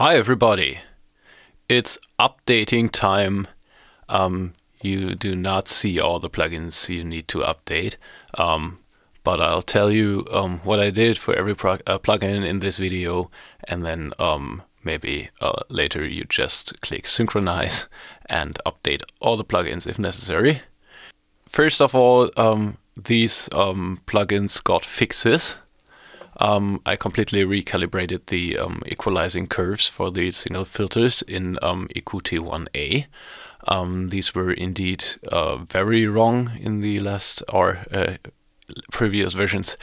Hi everybody. It's updating time. Um, you do not see all the plugins you need to update, um, but I'll tell you um, what I did for every uh, plugin in this video, and then um, maybe uh, later you just click synchronize and update all the plugins if necessary. First of all, um, these um, plugins got fixes. Um, I completely recalibrated the um, equalizing curves for the signal filters in um, EQT1A. Um, these were indeed uh, very wrong in the last or uh, previous versions,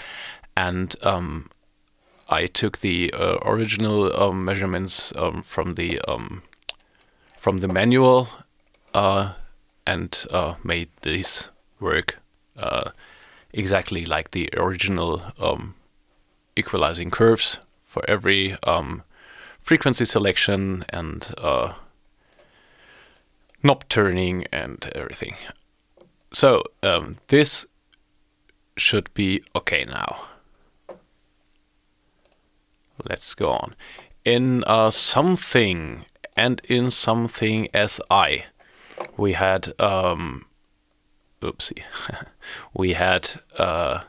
and um, I took the uh, original um, measurements from the from the manual uh, and uh, made this work uh, exactly like the original um, equalizing curves for every um, frequency selection and uh, knob turning and everything. So um, this should be okay now. Let's go on. In uh, something and in something SI, we had um, oopsie, we had uh,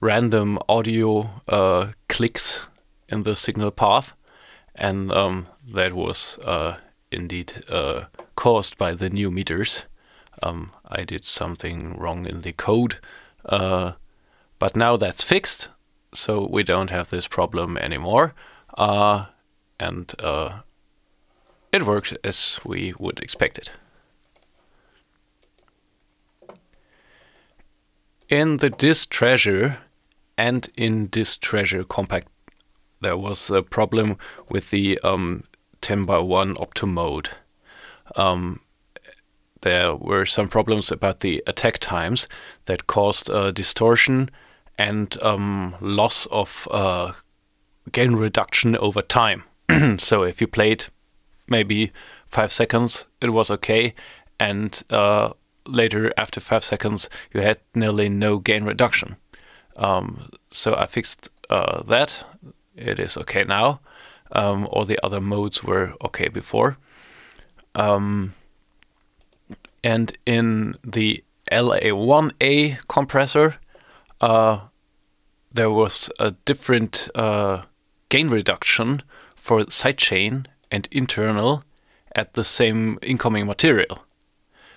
random audio uh, clicks in the signal path, and um, that was uh, indeed uh, caused by the new meters. Um, I did something wrong in the code, uh, but now that's fixed, so we don't have this problem anymore, uh, and it works as we would expect it. In the DisTreasure and in DisTreasure compact, there was a problem with the um, 10 by 1 opto mode. Um, there were some problems about the attack times that caused uh, distortion and um, loss of uh, gain reduction over time. so if you played maybe five seconds, it was okay, and uh, later, after five seconds, you had nearly no gain reduction. Um, so I fixed uh, that. It is okay now. Um, all the other modes were okay before. Um, and in the LA1A compressor, uh, there was a different uh, gain reduction for sidechain and internal at the same incoming material.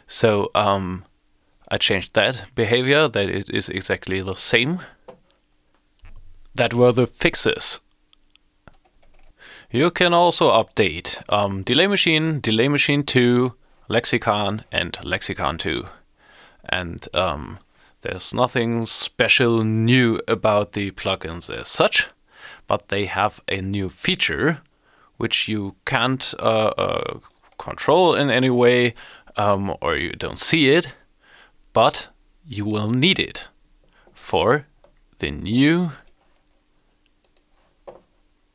So um, I changed that behavior, that it is exactly the same. That were the fixes. You can also update um, Delay Machine, Delay Machine 2, Lexicon, and Lexicon 2. And um, there's nothing special new about the plugins as such, but they have a new feature which you can't uh, uh, control in any way um, or you don't see it, but you will need it for the new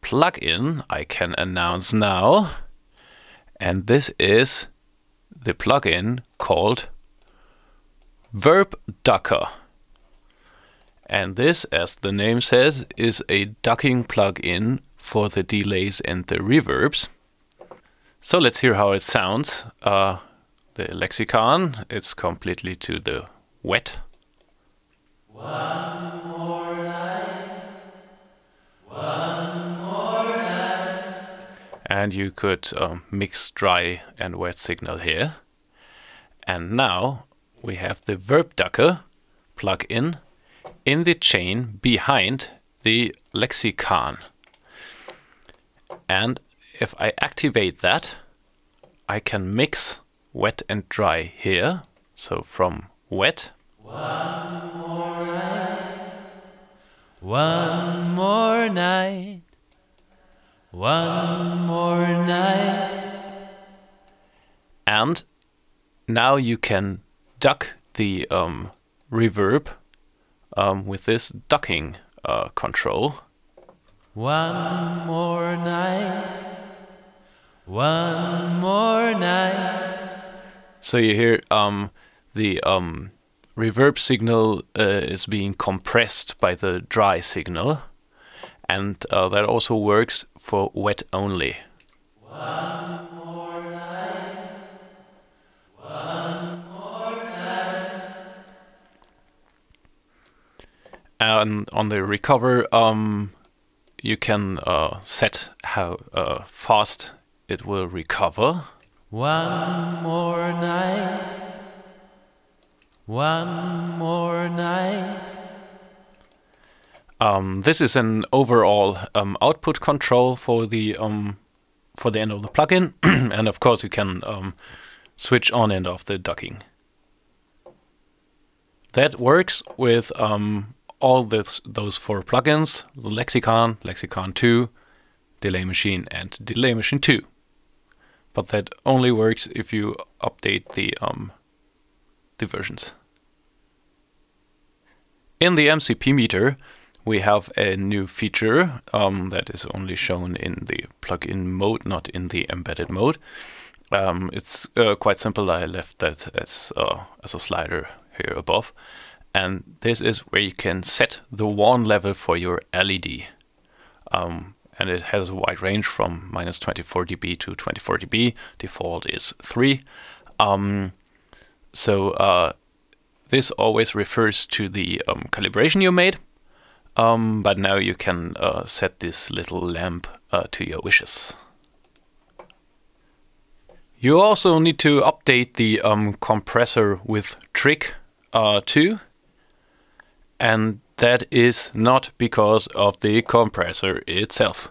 plugin I can announce now. And this is the plugin called Verb Ducker. And this, as the name says, is a ducking plugin for the delays and the reverbs. So let's hear how it sounds. Uh, the lexicon, it's completely to the wet. One more night, one more night. And you could um, mix dry and wet signal here. And now we have the verb ducker plug in in the chain behind the lexicon. And if I activate that, I can mix wet and dry here. So from wet. One more night. One more night. One more night. And now you can duck the um, reverb um, with this ducking uh, control. One more night. One more night. So you hear um, the um, reverb signal uh, is being compressed by the dry signal. And uh, that also works for wet only. And on the recover, um, you can uh, set how uh, fast it will recover. One more night. One more night. Um, this is an overall um, output control for the um, for the end of the plugin, and of course you can um, switch on and off the ducking. That works with um, all this, those four plugins: the Lexicon, Lexicon 2, Delay Machine, and Delay Machine 2. But that only works if you update the um, the versions. In the MCP meter, we have a new feature um, that is only shown in the plugin mode, not in the embedded mode. Um, it's uh, quite simple. I left that as uh, as a slider here above, and this is where you can set the warn level for your LED. Um, and it has a wide range from minus 24 dB to 24 dB. Default is 3. Um, so uh, this always refers to the um, calibration you made, um, but now you can uh, set this little lamp uh, to your wishes. You also need to update the um, compressor with Trick uh, 2, and that is not because of the compressor itself.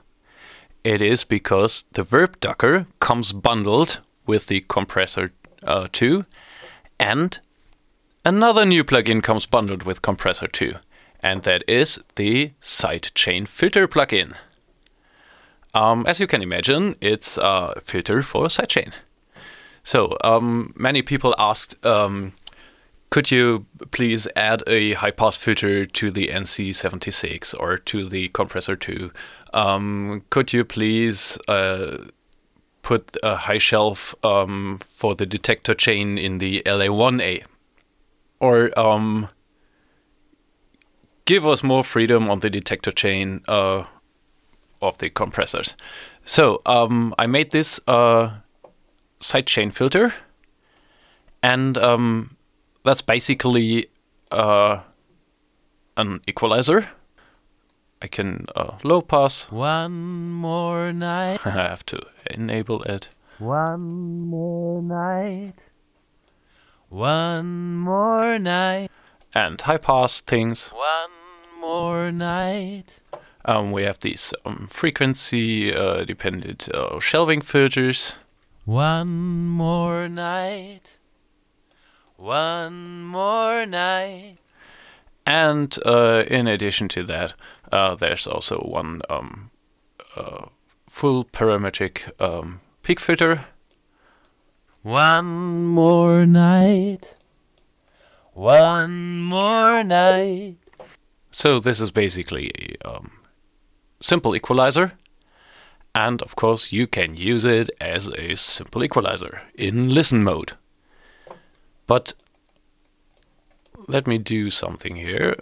It is because the Verb Ducker comes bundled with the compressor uh, 2 and another new plugin comes bundled with compressor 2 and that is the sidechain filter plugin. Um, as you can imagine, it's a filter for sidechain. So um, many people asked, um, could you please add a high pass filter to the NC76 or to the compressor 2? Um, could you please uh, put a high shelf um, for the detector chain in the LA1A? Or um, give us more freedom on the detector chain uh, of the compressors. So um, I made this uh, sidechain filter, and um, that's basically uh, an equalizer. I can uh, low pass. One more night. I have to enable it. One more night. One more night. And high pass things. One more night. Um, we have these um, frequency uh, dependent uh, shelving filters. One more night. One more night. And uh, in addition to that, uh, there's also one um, uh, full parametric um, peak filter. One more night. One more night. So this is basically a um, simple equalizer. And of course, you can use it as a simple equalizer in listen mode. But let me do something here,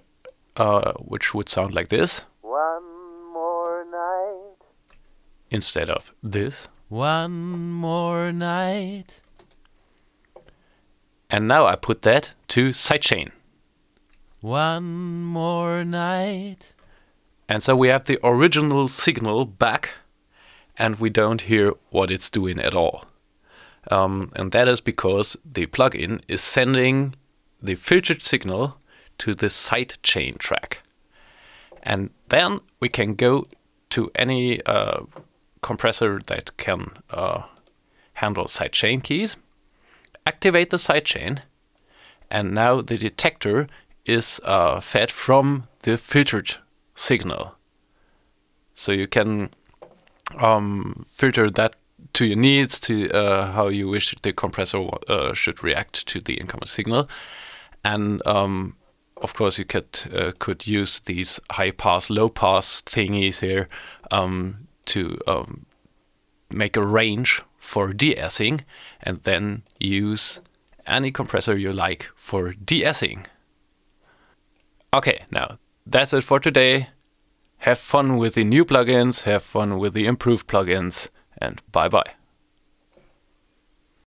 uh, which would sound like this One more night. instead of this. One more night. And now I put that to sidechain. One more night. And so we have the original signal back, and we don't hear what it's doing at all. Um, and that is because the plugin is sending the filtered signal to the sidechain track. And then we can go to any uh, compressor that can uh, handle sidechain keys, activate the sidechain, and now the detector is uh, fed from the filtered signal. So you can um, filter that to your needs, to uh, how you wish the compressor uh, should react to the incoming signal, and um, of course you could uh, could use these high pass, low pass thingies here um, to um, make a range for de-essing, and then use any compressor you like for de-essing. Okay, now that's it for today. have fun with the new plugins, have fun with the improved plugins, and bye bye.